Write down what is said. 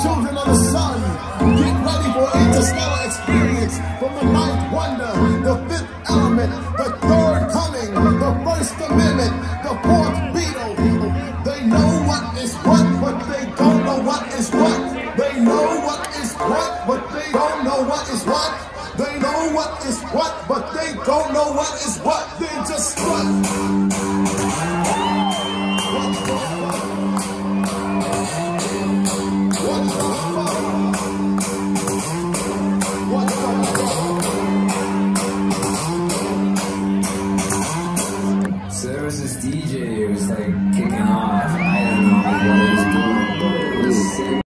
children of the sun. Get ready for interstellar experience from the ninth wonder, the fifth element, the third coming, the first amendment, the fourth Beatle. They know what is what, but they don't know what is what. They know what is what, but they don't know what is what. They know what is what, but they don't know what is what. They just what. there was this DJ who was like kicking